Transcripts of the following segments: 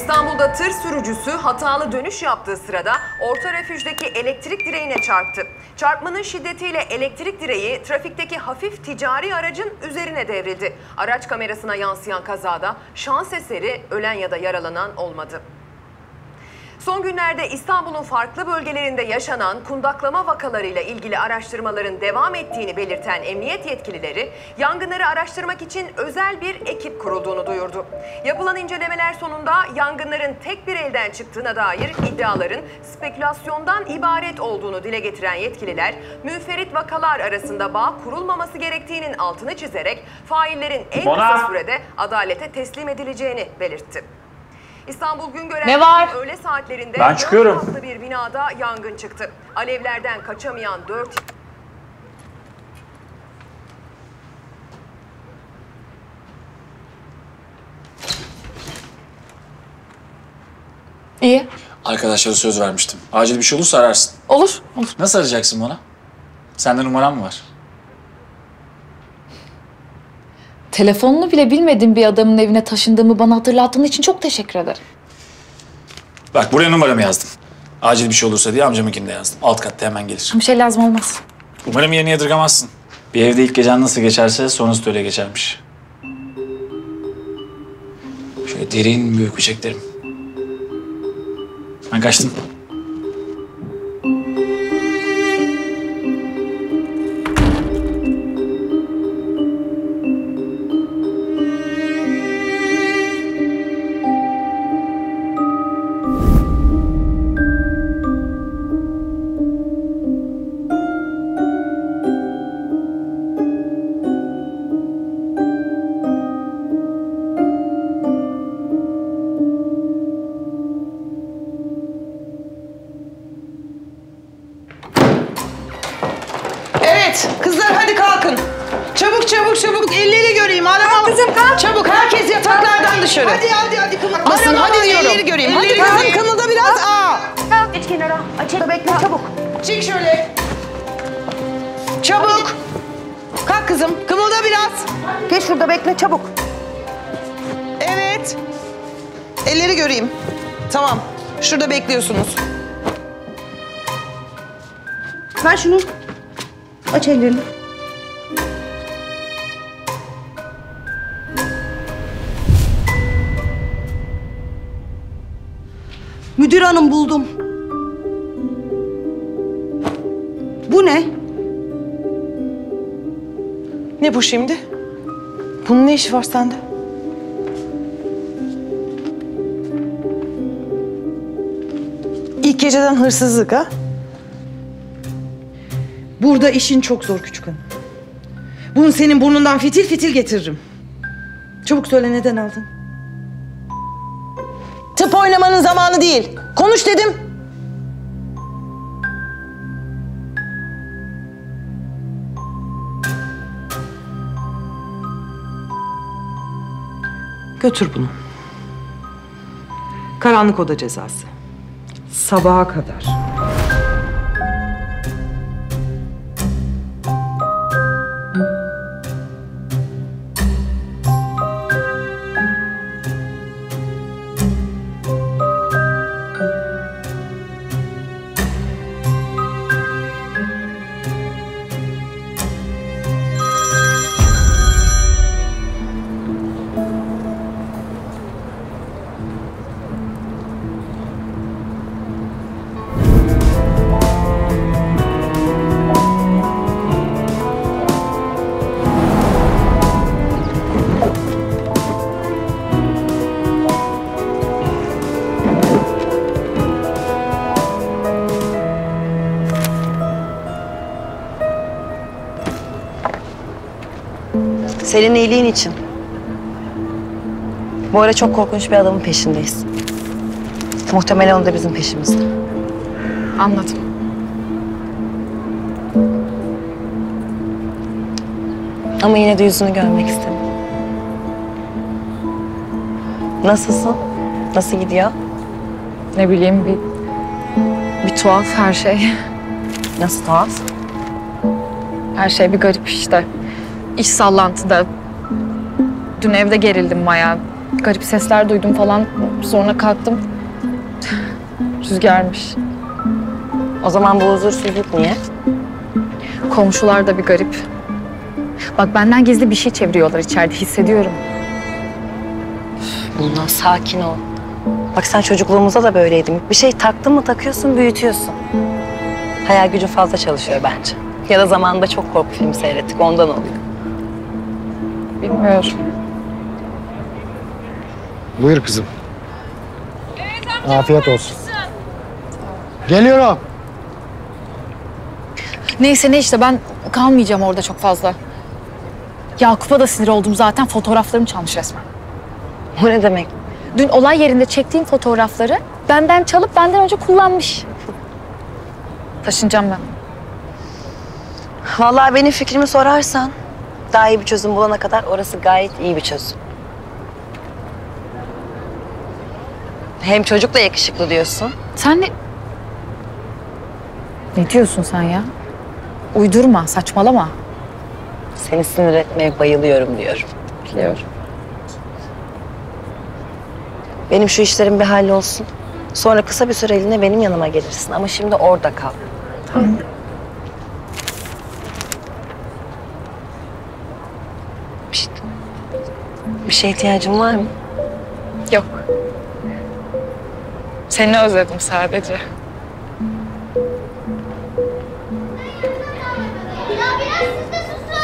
İstanbul'da tır sürücüsü hatalı dönüş yaptığı sırada orta refüjdeki elektrik direğine çarptı. Çarpmanın şiddetiyle elektrik direği trafikteki hafif ticari aracın üzerine devrildi. Araç kamerasına yansıyan kazada şans eseri ölen ya da yaralanan olmadı. Son günlerde İstanbul'un farklı bölgelerinde yaşanan kundaklama vakalarıyla ilgili araştırmaların devam ettiğini belirten emniyet yetkilileri, yangınları araştırmak için özel bir ekip kurulduğunu duyurdu. Yapılan incelemeler sonunda yangınların tek bir elden çıktığına dair iddiaların spekülasyondan ibaret olduğunu dile getiren yetkililer, müferit vakalar arasında bağ kurulmaması gerektiğinin altını çizerek faillerin en kısa sürede adalete teslim edileceğini belirtti. İstanbul Güngören Ne var? öğle saatlerinde Ben çıkıyorum. katlı bir binada yangın çıktı. Alevlerden kaçamayan 4 İyi. Arkadaşlara söz vermiştim. Acil bir şey olursa ararsın. Olur. Olur. Nasıl arayacaksın bana? Sende numaram mı var? Telefonunu bile bilmediğim bir adamın evine taşındığımı bana hatırlattığın için çok teşekkür ederim. Bak buraya numaramı yazdım. Acil bir şey olursa diye amcamınkini de yazdım. Alt katta hemen gelir. Bir şey lazım olmaz. Umarım yerini yadırgamazsın. Bir evde ilk gecen nasıl geçerse sonrası da öyle geçermiş. Şöyle derin bir uyku çektirim. Ben kaçtım. Açıl. Bekle çabuk. Çık şöyle. Çabuk. Kalk kızım kımılda biraz. Geç şurada bekle çabuk. Evet. Elleri göreyim. Tamam. Şurada bekliyorsunuz. Ver şunu. Aç ellerini. Müdür hanım buldum. Bu ne? Ne bu şimdi? Bunun ne işi var sende? İlk geceden hırsızlık ha? Burada işin çok zor küçük hanım. Bunu senin burnundan fitil fitil getiririm. Çabuk söyle neden aldın? Tıp oynamanın zamanı değil. Konuş dedim. Götür bunu. Karanlık oda cezası. Sabaha kadar. Senin iyiliğin için. Bu ara çok korkunç bir adamın peşindeyiz. Muhtemelen o da bizim peşimizde. Anladım. Ama yine de yüzünü görmek istedim. Nasılsın? Nasıl gidiyor? Ne bileyim bir bir tuhaf her şey. Nasıl tuhaf? Her şey bir garip işte. İş sallantıda. Dün evde gerildim bayağı. Garip sesler duydum falan. Sonra kalktım. Rüzgarmış. O zaman bu huzursuzluk niye? Komşular da bir garip. Bak benden gizli bir şey çeviriyorlar içeride hissediyorum. Bundan sakin ol. Bak sen çocukluğumuzda da böyleydin. Bir şey taktın mı takıyorsun, büyütüyorsun. Hayal gücü fazla çalışıyor bence. Ya da zamanında çok korku filmi seyrettik, ondan oluyor. Bilmiyorum. Buyur kızım. Afiyet olsun. Geliyorum. Neyse ne işte ben kalmayacağım orada çok fazla. Yakup'a da sinir oldum zaten fotoğraflarımı çalmış resmen. O ne demek? Dün olay yerinde çektiğim fotoğrafları benden çalıp benden önce kullanmış. Taşınacağım ben. Vallahi benim fikrimi sorarsan daha iyi bir çözüm bulana kadar orası gayet iyi bir çözüm. Hem çocuk da yakışıklı diyorsun. Sen ne... Ne diyorsun sen ya? Uydurma, saçmalama. Seni sinir etmeye bayılıyorum diyorum. Biliyorum. Benim şu işlerim bir hallolsun. Sonra kısa bir süreliğine benim yanıma gelirsin ama şimdi orada kal. Tamam. Bir şeye ihtiyacın var mı? Yok. Seni özledim sadece. Ya biraz siz de susun.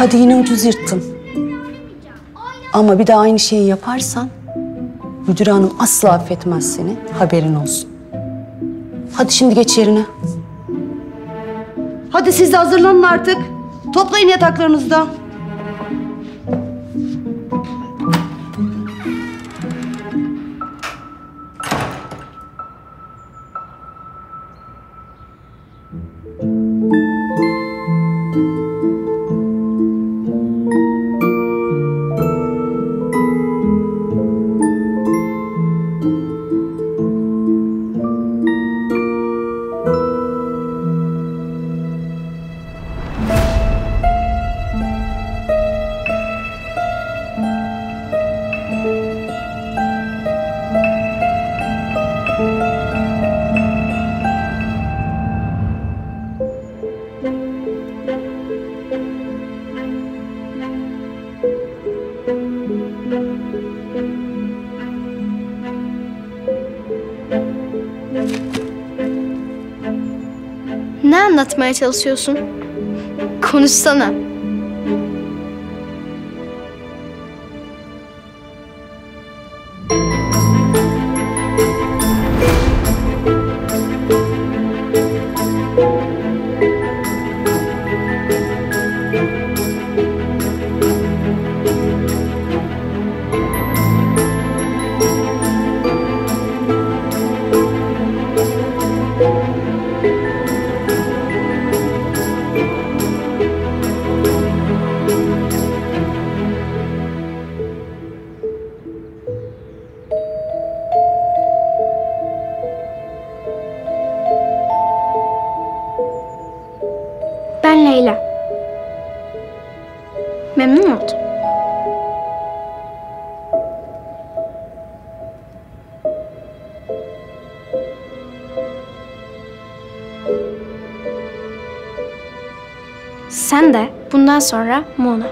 Hadi yine ucuz yırttın. Ama bir daha aynı şeyi yaparsan müdür hanım asla affetmez seni. Haberin olsun. Hadi şimdi geç yerine. Hadi siz de hazırlanın artık. Toplayın yataklarınızı anlatmaya çalışıyorsun? Konuşsana. Memnun oldum. Sen de bundan sonra Mona.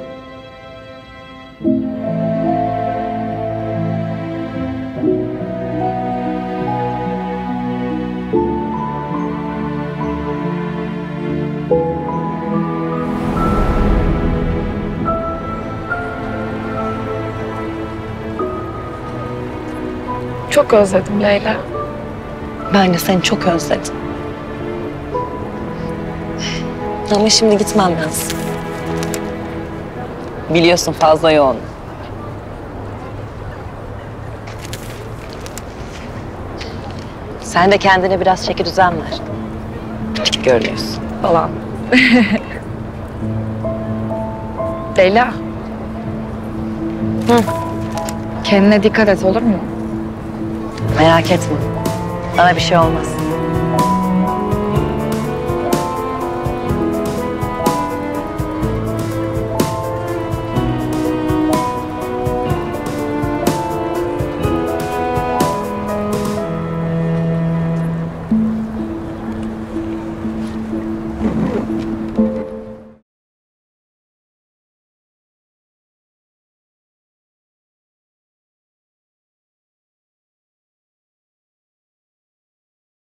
Çok özledim Leyla. Ben de seni çok özledim. Ama şimdi gitmem lazım. Biliyorsun fazla yoğun. Sen de kendine biraz çeki düzen ver. Küçük görünüyorsun falan. Leyla. Kendine dikkat et olur mu? Merak etme. Bana bir şey olmaz.